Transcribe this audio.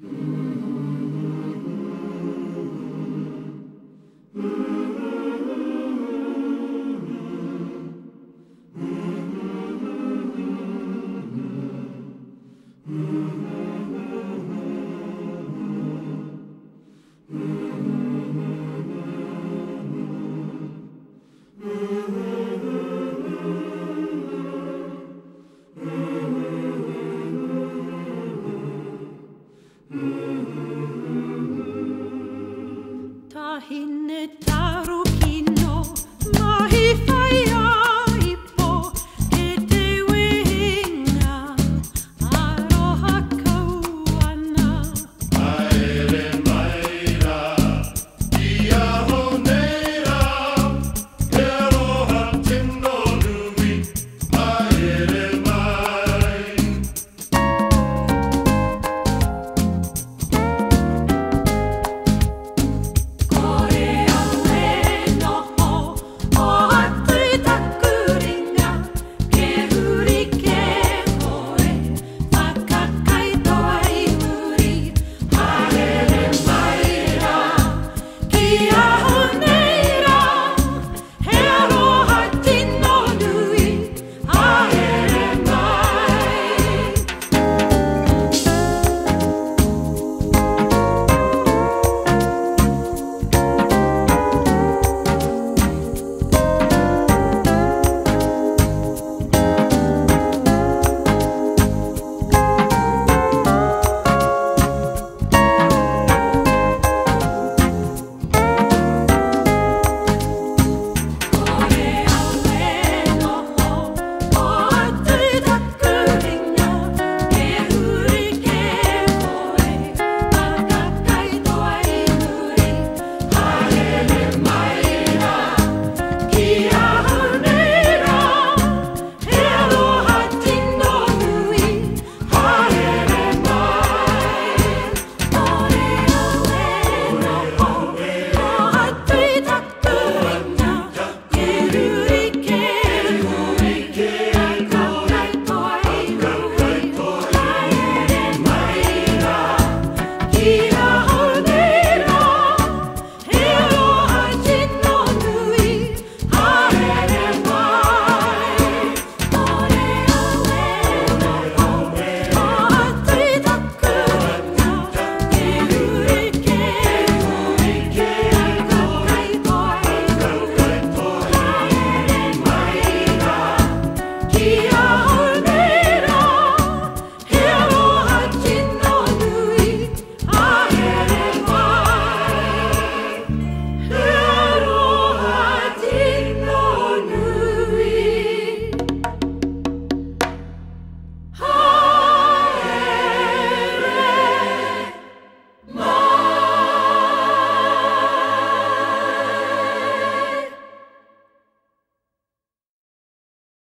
Mm-hmm. hinne darum